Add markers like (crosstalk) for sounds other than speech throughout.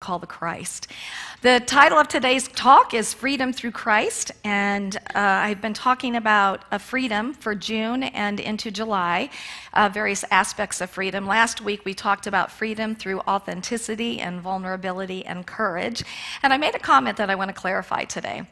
call the Christ. The title of today's talk is Freedom Through Christ, and uh, I've been talking about a freedom for June and into July, uh, various aspects of freedom. Last week we talked about freedom through authenticity and vulnerability and courage, and I made a comment that I want to clarify today.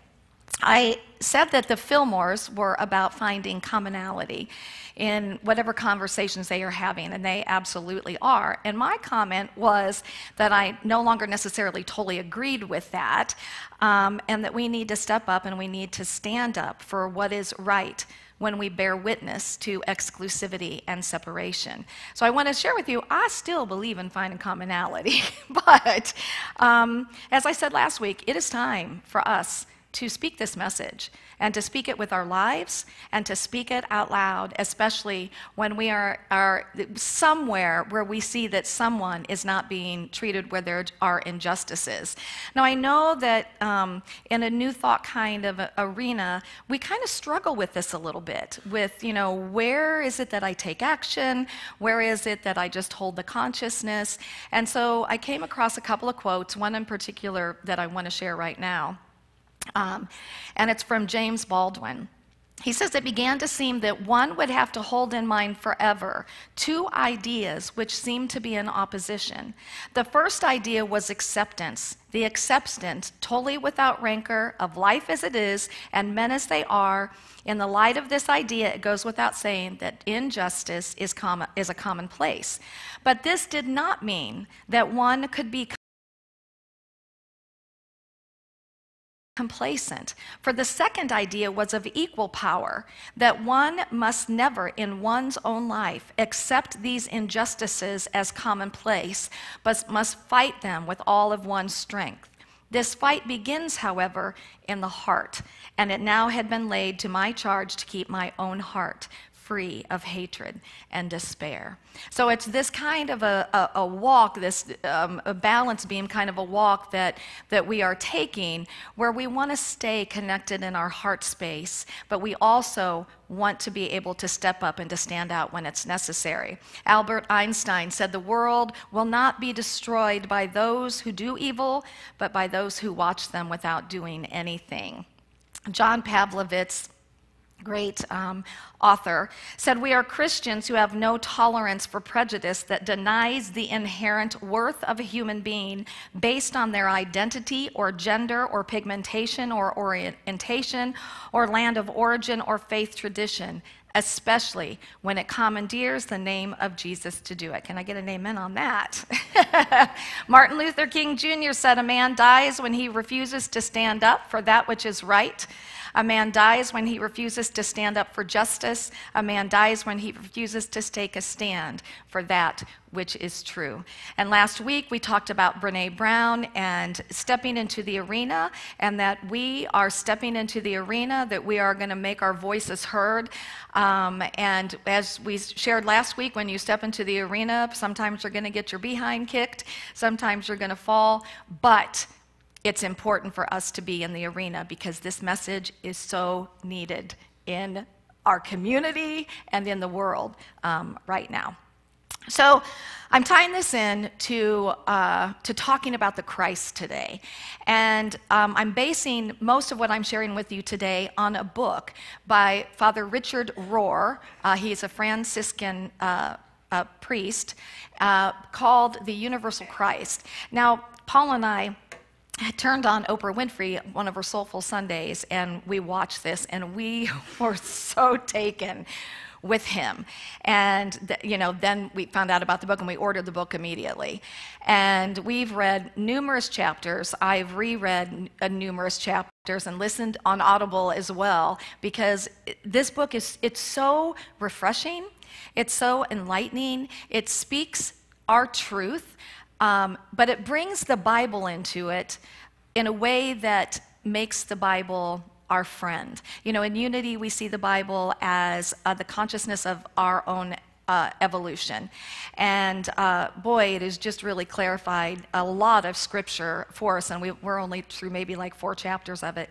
I said that the Fillmores were about finding commonality in whatever conversations they are having, and they absolutely are. And my comment was that I no longer necessarily totally agreed with that, um, and that we need to step up and we need to stand up for what is right when we bear witness to exclusivity and separation. So I want to share with you, I still believe in finding commonality, (laughs) but um, as I said last week, it is time for us to speak this message and to speak it with our lives and to speak it out loud, especially when we are, are somewhere where we see that someone is not being treated where there are injustices. Now, I know that um, in a new thought kind of arena, we kind of struggle with this a little bit with, you know, where is it that I take action? Where is it that I just hold the consciousness? And so I came across a couple of quotes, one in particular that I want to share right now. Um, and it's from James Baldwin. He says it began to seem that one would have to hold in mind forever two ideas which seemed to be in opposition. The first idea was acceptance, the acceptance, totally without rancor, of life as it is and men as they are. In the light of this idea, it goes without saying that injustice is, common, is a commonplace. But this did not mean that one could be complacent. For the second idea was of equal power, that one must never in one's own life accept these injustices as commonplace, but must fight them with all of one's strength. This fight begins, however, in the heart, and it now had been laid to my charge to keep my own heart free of hatred and despair. So it's this kind of a, a, a walk, this um, a balance beam kind of a walk that, that we are taking where we want to stay connected in our heart space, but we also want to be able to step up and to stand out when it's necessary. Albert Einstein said the world will not be destroyed by those who do evil, but by those who watch them without doing anything. John Pavlovitz great um, author, said, We are Christians who have no tolerance for prejudice that denies the inherent worth of a human being based on their identity or gender or pigmentation or orientation or land of origin or faith tradition, especially when it commandeers the name of Jesus to do it. Can I get an amen on that? (laughs) Martin Luther King Jr. said, A man dies when he refuses to stand up for that which is right a man dies when he refuses to stand up for justice. A man dies when he refuses to take a stand for that which is true. And last week we talked about Brene Brown and stepping into the arena, and that we are stepping into the arena, that we are going to make our voices heard. Um, and as we shared last week, when you step into the arena, sometimes you're going to get your behind kicked, sometimes you're going to fall, but it's important for us to be in the arena because this message is so needed in our community and in the world um, right now. So I'm tying this in to, uh, to talking about the Christ today. And um, I'm basing most of what I'm sharing with you today on a book by Father Richard Rohr. Uh, he's a Franciscan uh, uh priest uh, called The Universal Christ. Now, Paul and I I turned on Oprah Winfrey one of her Soulful Sundays, and we watched this, and we (laughs) were so taken with him. And, th- you know, then we found out about the book and we ordered the book immediately. And we've read numerous chapters. I've reread n- uh, numerous chapters and listened on Audible as well because this book is, it's so refreshing. It's so enlightening. It speaks our truth um, but it brings the Bible into it in a way that makes the Bible our friend. You know, in unity, we see the Bible as uh, the consciousness of our own uh, evolution. And uh, boy, it has just really clarified a lot of scripture for us, and we, are only through maybe like four chapters of it.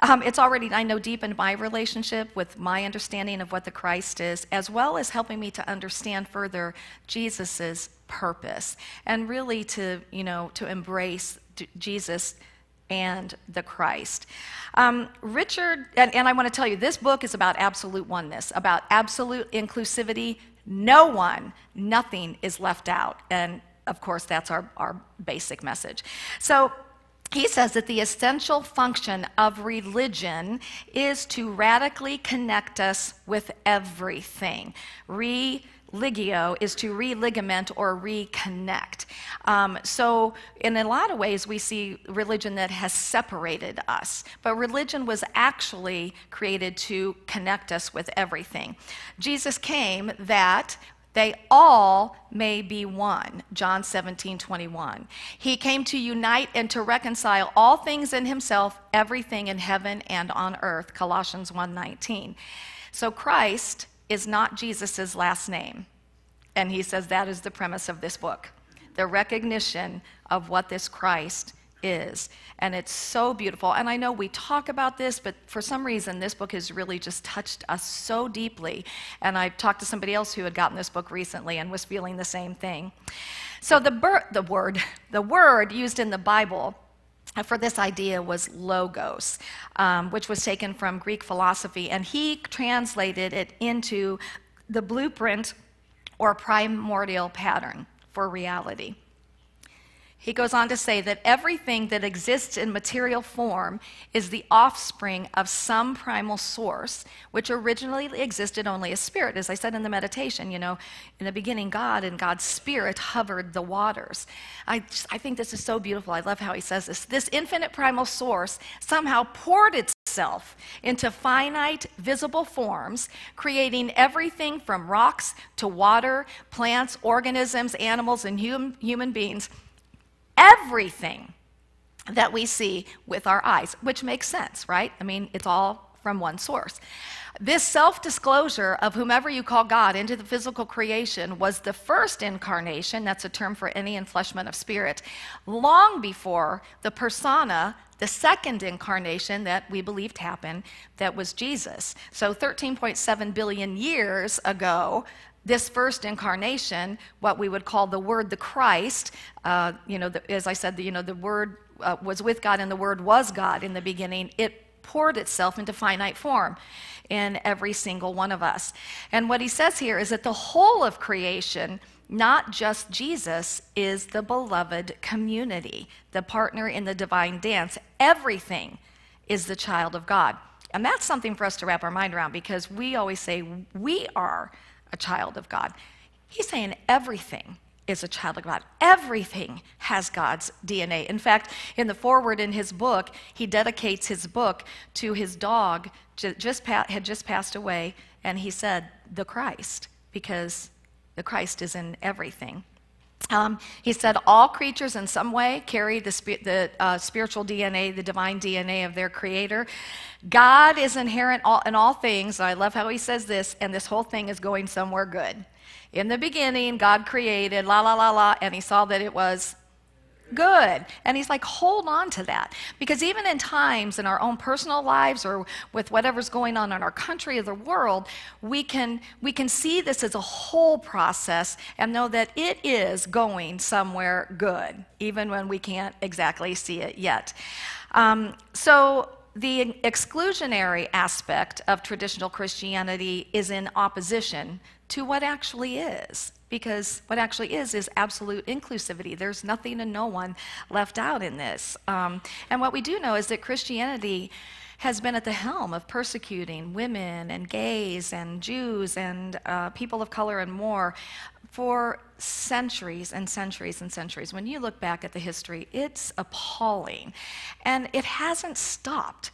Um, it's already, I know, deepened my relationship with my understanding of what the Christ is, as well as helping me to understand further Jesus's purpose and really to, you know, to embrace Jesus and the Christ. Um, Richard, and, and I want to tell you, this book is about absolute oneness, about absolute inclusivity. No one, nothing is left out. And of course, that's our, our basic message. So, he says that the essential function of religion is to radically connect us with everything. Religio is to religament or reconnect. Um, so, in a lot of ways, we see religion that has separated us, but religion was actually created to connect us with everything. Jesus came that they all may be one. John 17, 21. He came to unite and to reconcile all things in himself, everything in heaven and on earth. Colossians 1, 19. So Christ is not Jesus' last name. And he says that is the premise of this book the recognition of what this Christ is. And it's so beautiful. And I know we talk about this, but for some reason, this book has really just touched us so deeply. And I talked to somebody else who had gotten this book recently and was feeling the same thing. So the, the word, (laughs) the word used in the Bible for this idea was logos, um, which was taken from Greek philosophy, and he translated it into the blueprint or primordial pattern for reality. He goes on to say that everything that exists in material form is the offspring of some primal source, which originally existed only as spirit. As I said in the meditation, you know, in the beginning, God and God's spirit hovered the waters. I, just, I think this is so beautiful. I love how he says this. This infinite primal source somehow poured itself into finite, visible forms, creating everything from rocks to water, plants, organisms, animals, and hum, human beings everything that we see with our eyes, which makes sense, right? I mean, it's all from one source. This self disclosure of whomever you call God into the physical creation was the first incarnation, that's a term for any enfleshment of spirit, long before the persona, the second incarnation that we believed happened, that was Jesus. So 13.7 billion years ago, this first incarnation, what we would call the Word, the Christ, uh, you know, the, as I said, the, you know, the Word uh, was with God and the Word was God in the beginning. It poured itself into finite form in every single one of us. And what he says here is that the whole of creation, not just Jesus, is the beloved community, the partner in the divine dance. Everything is the child of God. And that's something for us to wrap our mind around because we always say we are a child of God. He's saying everything is a child of God. Everything has God's DNA. In fact, in the foreword in his book, he dedicates his book to his dog, just had just passed away, and he said, the Christ, because the Christ is in everything. Um, he said all creatures in some way carry the, the uh, spiritual DNA, the divine DNA of their creator. God is inherent all, in all things. I love how he says this, and this whole thing is going somewhere good. In the beginning, God created, la, la, la, la, and he saw that it was good. And he's like, hold on to that. Because even in times in our own personal lives or with whatever's going on in our country or the world, we can, we can see this as a whole process and know that it is going somewhere good, even when we can't exactly see it yet. Um, so the exclusionary aspect of traditional Christianity is in opposition to what actually is because what actually is is absolute inclusivity. There's nothing and no one left out in this. Um, and what we do know is that Christianity has been at the helm of persecuting women and gays and Jews and uh, people of color and more for centuries and centuries and centuries. When you look back at the history, it's appalling. And it hasn't stopped.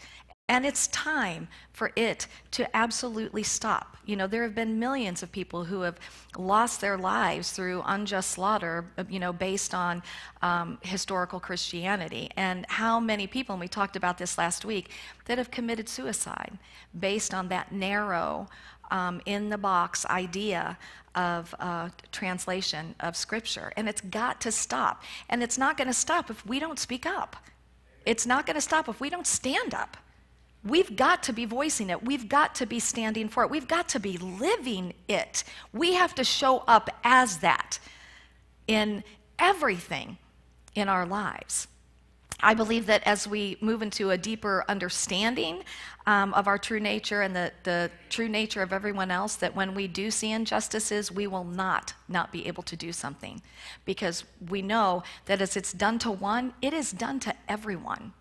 And it's time for it to absolutely stop. You know, there have been millions of people who have lost their lives through unjust slaughter, you know, based on um, historical Christianity. And how many people, and we talked about this last week, that have committed suicide based on that narrow, um, in the box idea of uh, translation of Scripture. And it's got to stop. And it's not going to stop if we don't speak up. It's not going to stop if we don't stand up. We've got to be voicing it. We've got to be standing for it. We've got to be living it. We have to show up as that. in everything in our lives. I believe that as we move into a deeper understanding um, of our true nature and the, the true nature of everyone else, that when we do see injustices, we will not not be able to do something. Because we know that as it's done to one, it is done to everyone.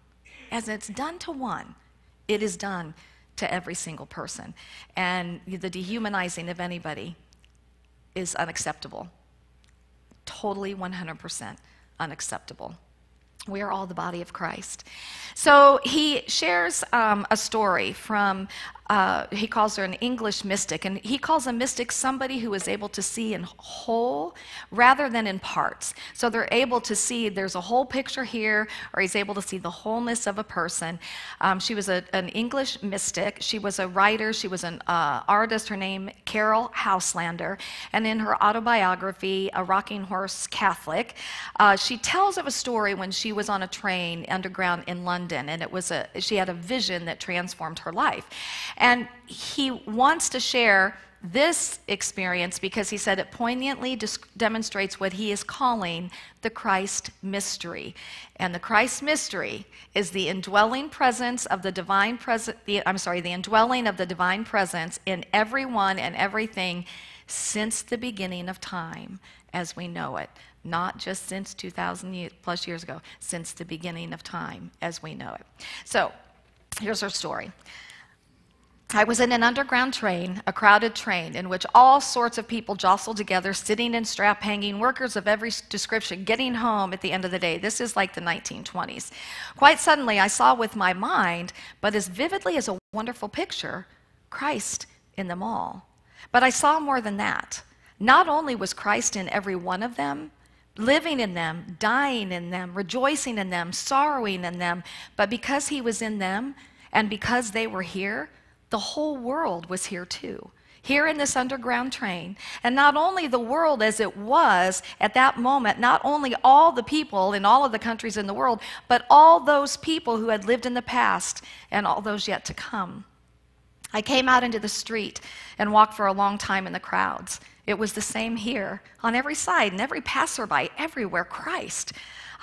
As it's done to one, it is done to every single person. And the dehumanizing of anybody is unacceptable. Totally 100% unacceptable. We are all the body of Christ. So he shares um, a story from, uh, he calls her an English mystic, and he calls a mystic somebody who is able to see in whole rather than in parts. So they're able to see there's a whole picture here, or he's able to see the wholeness of a person. Um, she was a, an English mystic. She was a writer. She was an uh, artist. Her name Caryll Houselander, and in her autobiography, A Rocking Horse Catholic, uh, she tells of a story when she was on a train underground in London, and it was a she had a vision that transformed her life. And he wants to share this experience because he said it poignantly demonstrates what he is calling the Christ mystery. And the Christ mystery is the indwelling presence of the divine presence, I'm sorry, the indwelling of the divine presence in everyone and everything since the beginning of time as we know it not just since 2,000 plus years ago, since the beginning of time as we know it. So, here's our story. I was in an underground train, a crowded train, in which all sorts of people jostled together, sitting in strap hanging, workers of every description, getting home at the end of the day. This is like the 1920s. Quite suddenly, I saw with my mind, but as vividly as a wonderful picture, Christ in them all. But I saw more than that. Not only was Christ in every one of them, living in them, dying in them, rejoicing in them, sorrowing in them. But because he was in them and because they were here, the whole world was here too. Here in this underground train. And not only the world as it was at that moment, not only all the people in all of the countries in the world, but all those people who had lived in the past and all those yet to come. I came out into the street and walked for a long time in the crowds. It was the same here, on every side and every passerby, everywhere, Christ.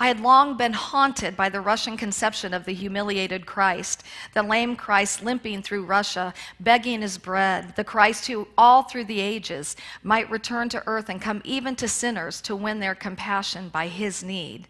I had long been haunted by the Russian conception of the humiliated Christ, the lame Christ limping through Russia, begging his bread, the Christ who, all through the ages, might return to earth and come even to sinners to win their compassion by his need.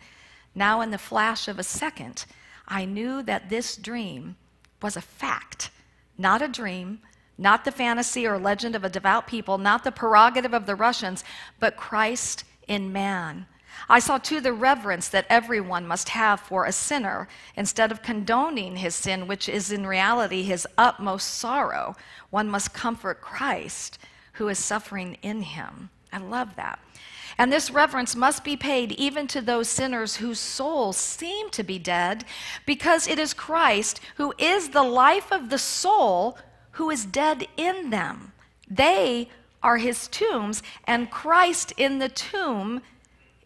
Now, in the flash of a second, I knew that this dream was a fact, not a dream, not the fantasy or legend of a devout people, not the prerogative of the Russians, but Christ in man. I saw too the reverence that everyone must have for a sinner. Instead of condoning his sin, which is in reality his utmost sorrow, one must comfort Christ who is suffering in him. I love that. And this reverence must be paid even to those sinners whose souls seem to be dead, because it is Christ who is the life of the soul who is dead in them. They are his tombs, and Christ in the tomb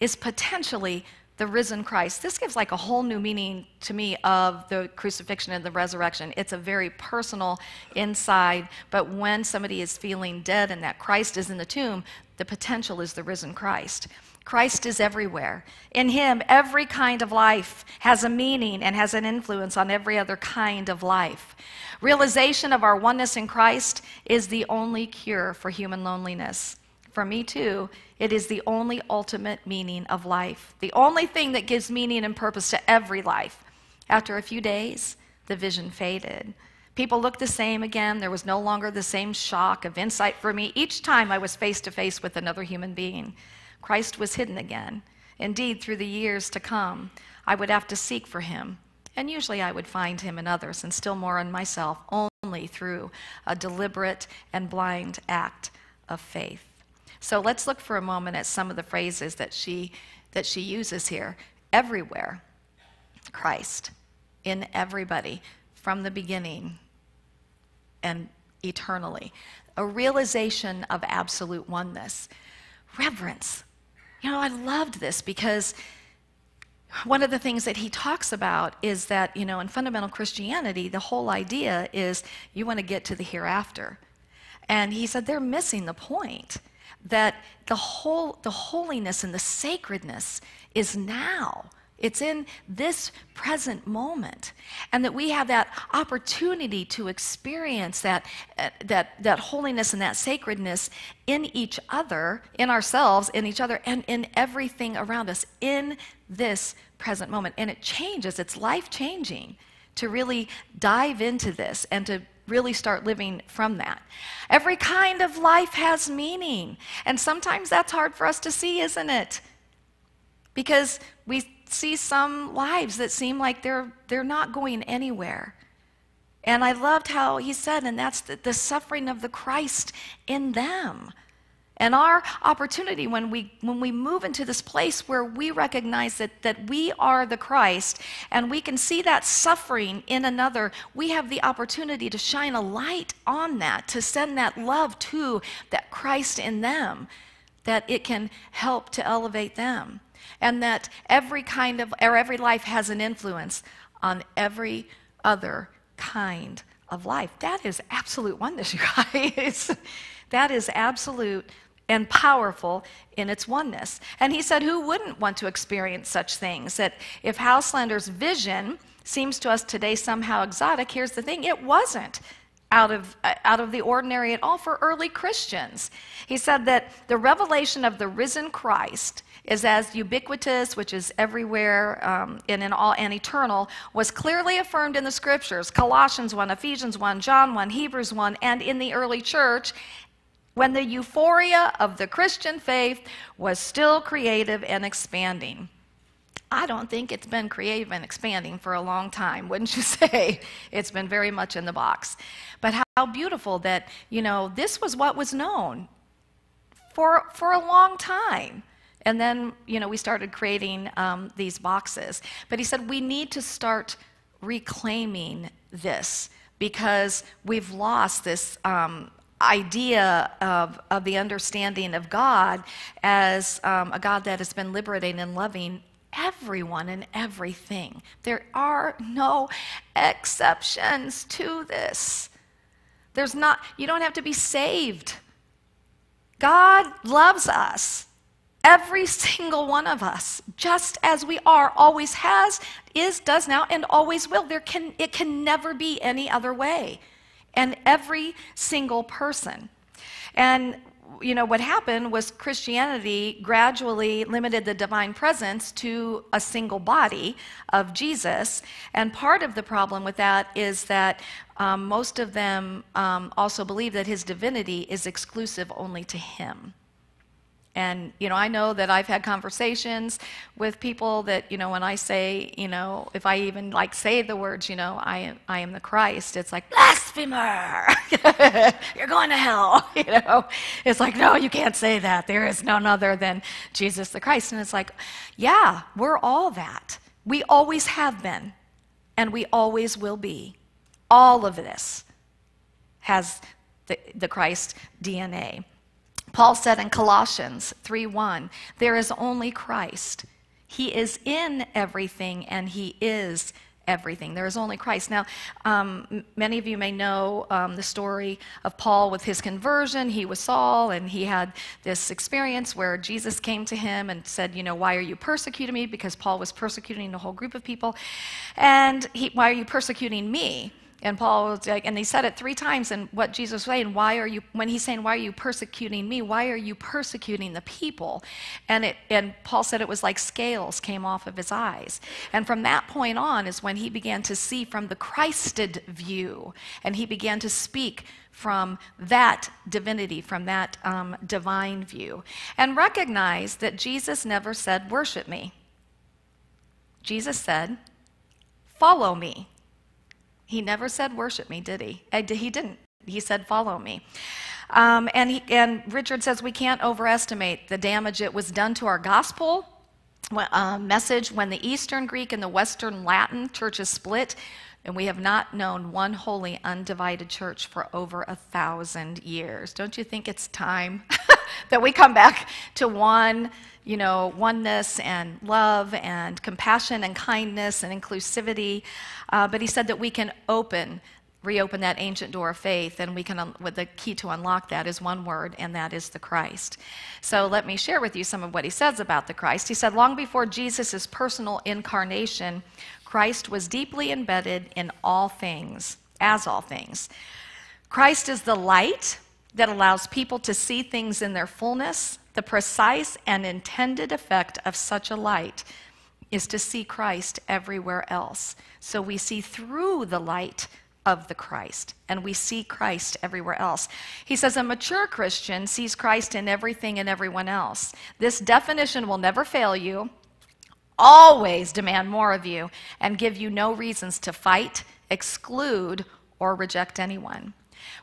is potentially the risen Christ. This gives like a whole new meaning to me of the crucifixion and the resurrection. It's a very personal inside, but when somebody is feeling dead and that Christ is in the tomb, the potential is the risen Christ. Christ is everywhere. In him, every kind of life has a meaning and has an influence on every other kind of life. Realization of our oneness in Christ is the only cure for human loneliness. For me, too, it is the only ultimate meaning of life, the only thing that gives meaning and purpose to every life. After a few days, the vision faded. People looked the same again. There was no longer the same shock of insight for me each time I was face to face with another human being. Christ was hidden again. Indeed, through the years to come, I would have to seek for him. And usually I would find him in others, and still more in myself, only through a deliberate and blind act of faith. So let's look for a moment at some of the phrases that she, that she uses here. Everywhere, Christ, in everybody, from the beginning and eternally. A realization of absolute oneness. Reverence. You know, I loved this because one of the things that he talks about is that, you know, in fundamental Christianity, the whole idea is you want to get to the hereafter. And he said they're missing the point. That the whole the holiness and the sacredness is now. It's in this present moment. And that we have that opportunity to experience that, uh, that, that holiness and that sacredness in each other, in ourselves, in each other, and in everything around us in this present moment. And it changes, it's life changing to really dive into this and to really start living from that. Every kind of life has meaning. And sometimes that's hard for us to see, isn't it? Because we see some lives that seem like they're, they're not going anywhere. And I loved how he said, and that's the, the suffering of the Christ in them. And our opportunity when we, when we move into this place where we recognize that, that we are the Christ and we can see that suffering in another, we have the opportunity to shine a light on that, to send that love to that Christ in them, that it can help to elevate them. And that every kind of, or every life has an influence on every other kind of life. That is absolute oneness, (laughs) you guys. that is absolute and powerful in its oneness. And he said, Who wouldn't want to experience such things? That if Houselander's vision seems to us today somehow exotic, here's the thing it wasn't out of, uh, out of the ordinary at all for early Christians. He said that the revelation of the risen Christ is as ubiquitous, which is everywhere um, and in all and eternal, was clearly affirmed in the scriptures Colossians 1, Ephesians 1, John 1, Hebrews 1, and in the early church when the euphoria of the Christian faith was still creative and expanding. I don't think it's been creative and expanding for a long time, (laughs) wouldn't you say? It's been very much in the box. But how beautiful that, you know, this was what was known for, for a long time. And then, you know, we started creating um, these boxes. But he said we need to start reclaiming this because we've lost this um, idea of, of the understanding of God as um, a God that has been liberating and loving everyone and everything. There are no exceptions to this. There's not, you don't have to be saved. God loves us. Every single one of us, just as we are, always has, is, does now, and always will. There can, it can never be any other way. And every single person. And you know, what happened was Christianity gradually limited the divine presence to a single body of Jesus. And part of the problem with that is that um, most of them um, also believe that his divinity is exclusive only to him. And, you know, I know that I've had conversations with people that, you know, when I say, you know, if I even like say the words, you know, I am, I am the Christ, it's like, blasphemer! (laughs) You're going to hell, (laughs) you know? It's like, no, you can't say that. There is none other than Jesus the Christ. And it's like, yeah, we're all that. We always have been, and we always will be. All of this has the, the Christ DNA. Paul said in Colossians 3:1, there is only Christ. He is in everything and he is everything. There is only Christ. Now, um, many of you may know um, the story of Paul with his conversion. He was Saul, and he had this experience where Jesus came to him and said, You know, why are you persecuting me? Because Paul was persecuting a whole group of people. And he, why are you persecuting me? And Paul was like, and he said it three times. And what Jesus was saying, why are you, when he's saying, why are you persecuting me? Why are you persecuting the people? And, it, and Paul said it was like scales came off of his eyes. And from that point on is when he began to see from the Christed view. And he began to speak from that divinity, from that um, divine view. And recognize that Jesus never said, worship me. Jesus said, follow me. He never said, worship me, did he? He didn't. He said, follow me. Um, and, he, and Richard says we can't overestimate the damage it was done to our gospel uh, message when the Eastern Greek and the Western Latin churches split. And we have not known one holy, undivided church for over a thousand years. Don't you think it's time (laughs) (laughs) that we come back to one you know, oneness and love and compassion and kindness and inclusivity. Uh, but he said that we can open reopen that ancient door of faith, and we can, with the key to unlock that is one word, and that is the Christ. So let me share with you some of what he says about the Christ. He said, Long before Jesus' personal incarnation, Christ was deeply embedded in all things, as all things. Christ is the light that allows people to see things in their fullness. The precise and intended effect of such a light is to see Christ everywhere else. So we see through the light of the Christ, and we see Christ everywhere else. He says a mature Christian sees Christ in everything and everyone else. This definition will never fail you, always demand more of you, and give you no reasons to fight, exclude, or reject anyone.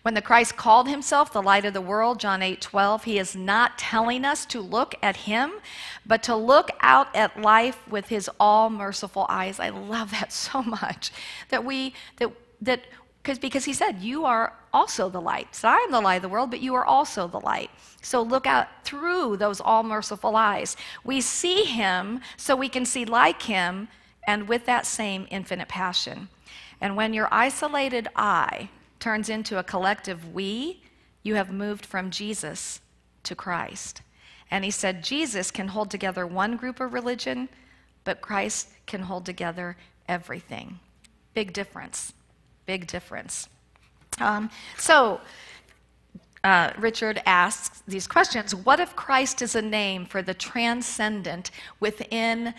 When the Christ called himself the light of the world, John 8 12, he is not telling us to look at him, but to look out at life with his all merciful eyes. I love that (laughs) so much. That we, that, that, because because he said, You are also the light. So I am the light of the world, but you are also the light. So look out through those all merciful eyes. We see him so we can see like him and with that same infinite passion. And when your isolated I turns into a collective we, you have moved from Jesus to Christ. And he said, Jesus can hold together one group of religion, but Christ can hold together everything. Big difference. Big difference. Um, so, uh, Richard asks these questions What if Christ is a name for the transcendent within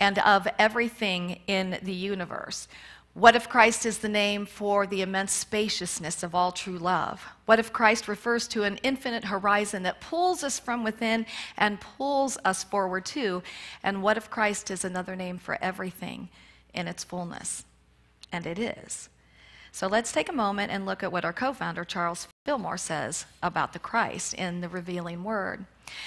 and of everything in the universe? What if Christ is the name for the immense spaciousness of all true love? What if Christ refers to an infinite horizon that pulls us from within and pulls us forward too? And what if Christ is another name for everything in its fullness? And it is. So let's take a moment and look at what our co founder, Charles Fillmore, says about the Christ in the revealing word.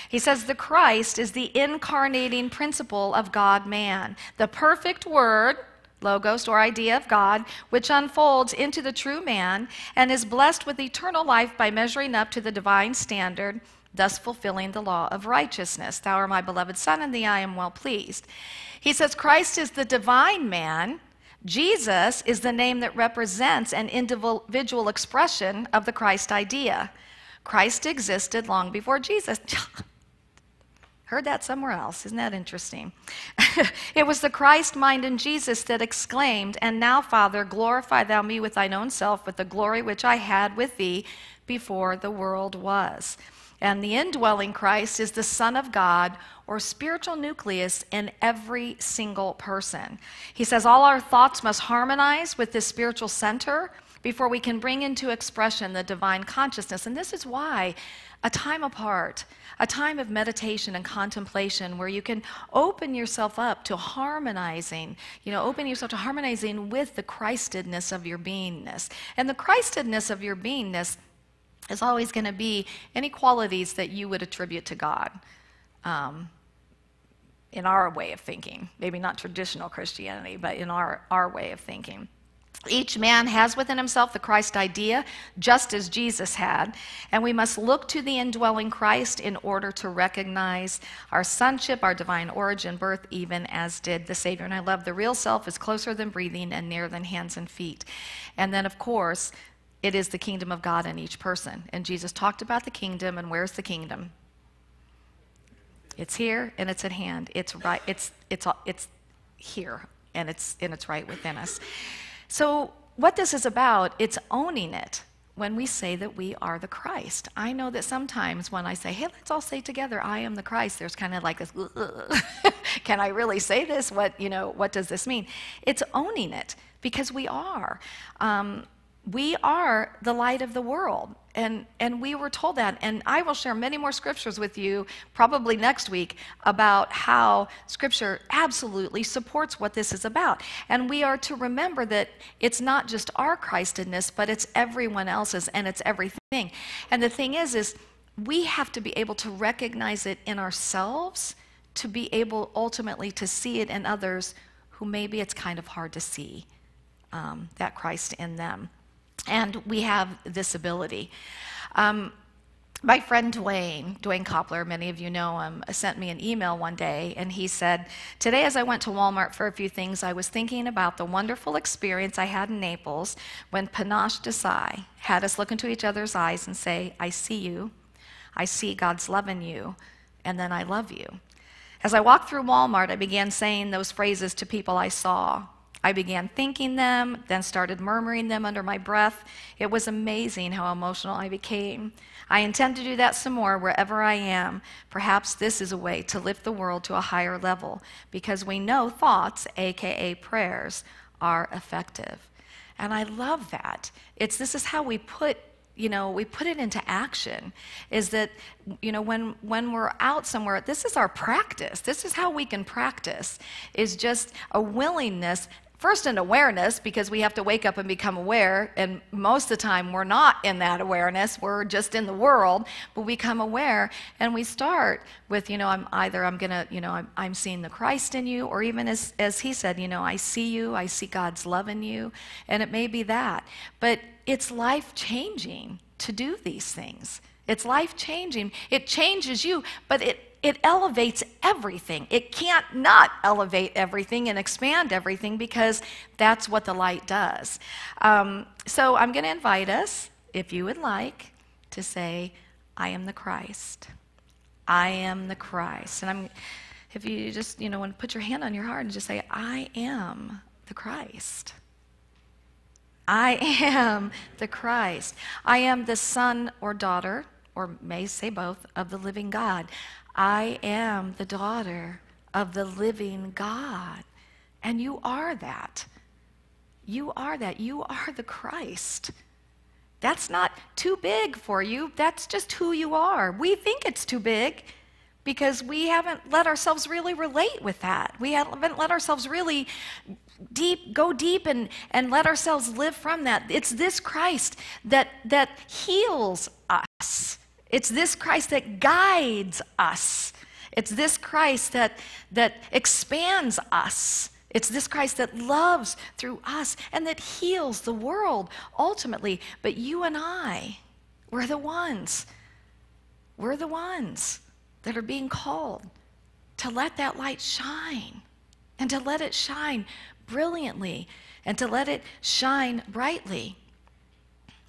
He says, The Christ is the incarnating principle of God man, the perfect word logos or idea of God, which unfolds into the true man and is blessed with eternal life by measuring up to the divine standard, thus fulfilling the law of righteousness. Thou art my beloved Son, and thee I am well pleased. He says Christ is the divine man. Jesus is the name that represents an individual expression of the Christ idea. Christ existed long before Jesus. (laughs) Heard that somewhere else. Isn't that interesting? (laughs) it was the Christ mind in Jesus that exclaimed, And now, Father, glorify thou me with thine own self, with the glory which I had with thee before the world was. And the indwelling Christ is the Son of God or spiritual nucleus in every single person. He says all our thoughts must harmonize with this spiritual center before we can bring into expression the divine consciousness. And this is why a time apart, a time of meditation and contemplation where you can open yourself up to harmonizing, you know, open yourself to harmonizing with the Christedness of your beingness. And the Christedness of your beingness is always going to be any qualities that you would attribute to God. Um, in our way of thinking, maybe not traditional Christianity, but in our, our way of thinking. Each man has within himself the Christ idea, just as Jesus had, and we must look to the indwelling Christ in order to recognize our sonship, our divine origin, birth, even as did the Savior. And I love the real self is closer than breathing and nearer than hands and feet. And then, of course, it is the kingdom of God in each person. And Jesus talked about the kingdom, and where's the kingdom? It's here and it's at hand. It's right. It's it's it's here and it's and it's right within us. So, what this is about, it's owning it when we say that we are the Christ. I know that sometimes when I say, hey, let's all say together, I am the Christ, there's kind of like this, (laughs) can I really say this? What, you know, what does this mean? It's owning it because we are. Um, we are the light of the world. And, and we were told that. And I will share many more scriptures with you, probably next week, about how scripture absolutely supports what this is about. And we are to remember that it's not just our Christedness, but it's everyone else's and it's everything. And the thing is, is we have to be able to recognize it in ourselves to be able ultimately to see it in others who maybe it's kind of hard to see um, that Christ in them and we have this ability. Um, my friend Dwayne, Dwayne Koppler, many of you know him, sent me an email one day and he said, Today, as I went to Walmart for a few things, I was thinking about the wonderful experience I had in Naples when Panache Desai had us look into each other's eyes and say, I see you, I see God's love in you, and then I love you. As I walked through Walmart, I began saying those phrases to people I saw. I began thinking them, then started murmuring them under my breath. It was amazing how emotional I became. I intend to do that some more wherever I am. Perhaps this is a way to lift the world to a higher level because we know thoughts, aka prayers, are effective. And I love that. It's this is how we put you know we put it into action is that you know when when we're out somewhere this is our practice this is how we can practice is just a willingness First, an awareness, because we have to wake up and become aware. And most of the time, we're not in that awareness. We're just in the world. But we become aware, and we start with, you know, I'm either I'm going to, you know, I'm, I'm seeing the Christ in you, or even as, as he said, you know, I see you, I see God's love in you. And it may be that. But it's life changing to do these things. It's life changing. It changes you, but it it elevates everything. It can't not elevate everything and expand everything because that's what the light does. Um, so I'm going to invite us, if you would like, to say, I am the Christ. I am the Christ. And I'm, if you just, you know, want to put your hand on your heart and just say, I am the Christ. I am the Christ. I am the son or daughter, or may say both, of the living God. I am the daughter of the living God. And you are that. You are that. You are the Christ. That's not too big for you. That's just who you are. We think it's too big because we haven't let ourselves really relate with that. We haven't let ourselves really deep go deep and, and let ourselves live from that. It's this Christ that that heals us. It's this Christ that guides us. It's this Christ that, that expands us. It's this Christ that loves through us and that heals the world ultimately. But you and I, we're the ones. We're the ones that are being called to let that light shine and to let it shine brilliantly and to let it shine brightly.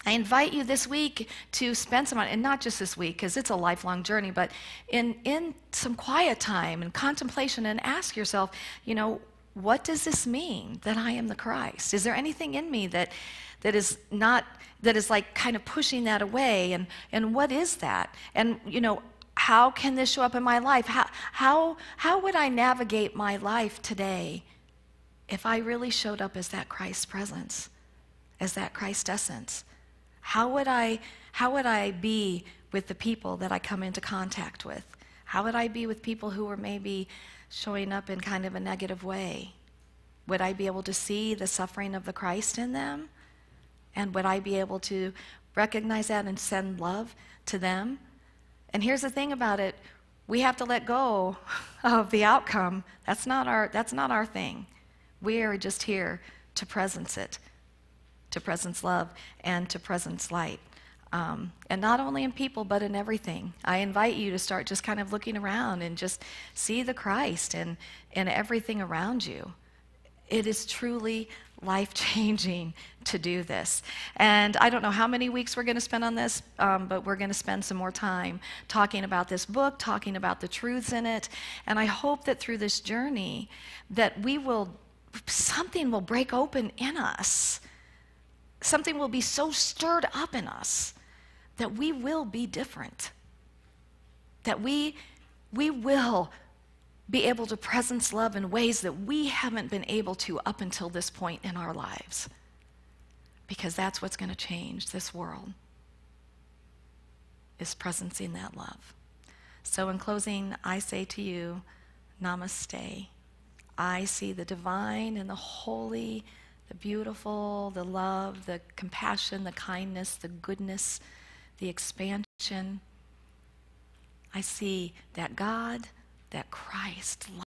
I invite you this week to spend some time, and not just this week, because it's a lifelong journey, but in, in some quiet time and contemplation and ask yourself, you know, what does this mean that I am the Christ? Is there anything in me that, that is not, that is like kind of pushing that away? And, and what is that? And, you know, how can this show up in my life? How, how, how would I navigate my life today if I really showed up as that Christ presence, as that Christ essence? How would I, how would I be with the people that I come into contact with? How would I be with people who were maybe showing up in kind of a negative way? Would I be able to see the suffering of the Christ in them? And would I be able to recognize that and send love to them? And here's the thing about it we have to let go (laughs) of the outcome. That's not our, that's not our thing. We are just here to presence it to presence love and to presence light. Um, and not only in people, but in everything. I invite you to start just kind of looking around and just see the Christ in, in everything around you. It is truly life changing to do this. And I don't know how many weeks we're going to spend on this, um, but we're going to spend some more time talking about this book, talking about the truths in it. And I hope that through this journey, that we will, something will break open in us something will be so stirred up in us that we will be different. That we, we will be able to presence love in ways that we haven't been able to up until this point in our lives. Because that's what's going to change this world, is presencing that love. So, in closing, I say to you, Namaste. I see the divine and the holy the beautiful, the love, the compassion, the kindness, the goodness, the expansion. I see that God, that Christ